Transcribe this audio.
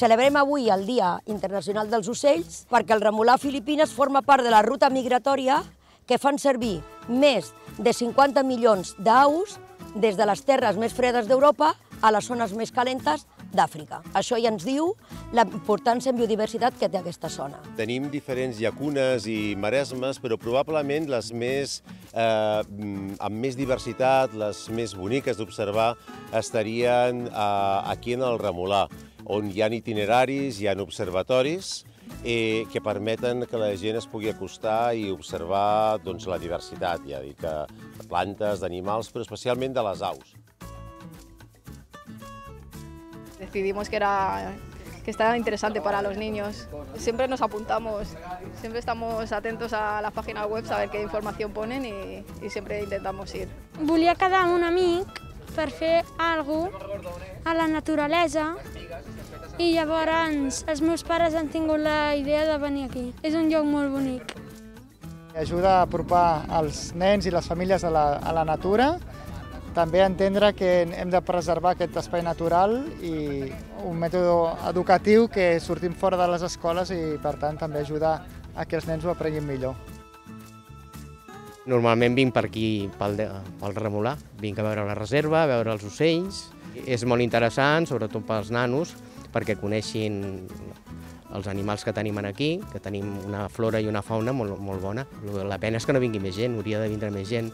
Celebrem avui el Dia Internacional dels Ocells perquè el remolà a Filipines forma part de la ruta migratòria que fan servir més de 50 milions d'aus des de les terres més fredes d'Europa a les zones més calentes d'Àfrica. Això ja ens diu la importància en biodiversitat que té aquesta zona. Tenim diferents llacunes i maresmes, però probablement les més, eh, amb més diversitat, les més boniques d'observar, estarien eh, aquí en el Remolà, on hi ha itineraris, hi ha observatoris, eh, que permeten que la gent es pugui acostar i observar doncs, la diversitat, ja dic, de plantes, d'animals, però especialment de les aus. decidimos que era que estaba interesante para los niños. Siempre nos apuntamos, siempre estamos atentos a las páginas web a ver qué información ponen y, y siempre intentamos ir. Volia quedar amb un amic per fer alguna a la naturalesa i llavors els meus pares han tingut la idea de venir aquí. És un lloc molt bonic. Ajuda a apropar els nens i les famílies a la, a la natura també entendre que hem de preservar aquest espai natural i un mètode educatiu que sortim fora de les escoles i, per tant, també ajuda a que els nens ho aprenguin millor. Normalment vinc per aquí, pel, pel Remolà. Vinc a veure la reserva, a veure els ocells. És molt interessant, sobretot pels nanos, perquè coneixin els animals que tenim aquí, que tenim una flora i una fauna molt, molt bona. La pena és que no vingui més gent, hauria de vindre més gent.